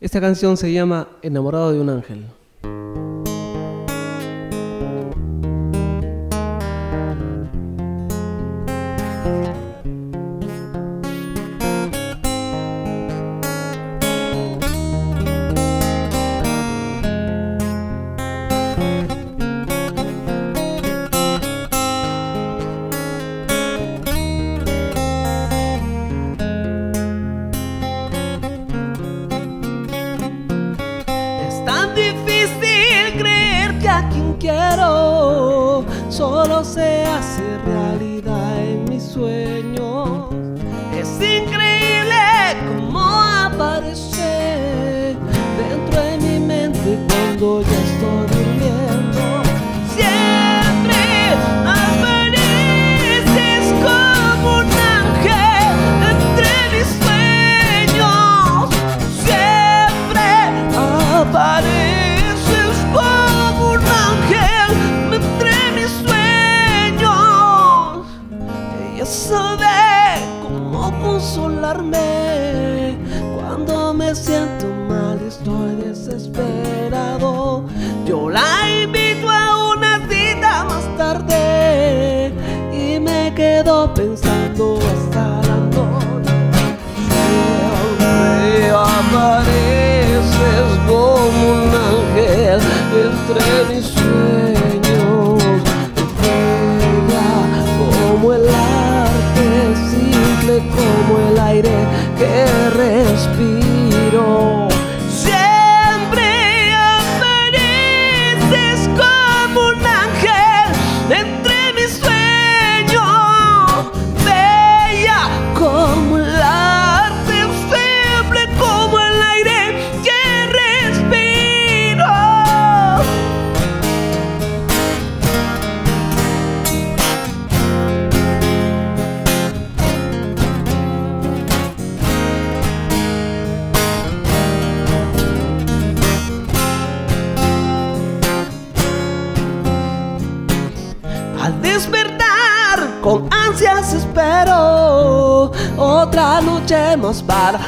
Esta canción se llama Enamorado de un ángel. Quiero solo se hace realidad en mis sueños. Es increíble cómo aparece sabe cómo consolarme cuando me siento mal estoy desesperado. Yo la invito a una cita más tarde y me quedo pensando aire que respiro. Al despertar. Con ansias espero otra noche más para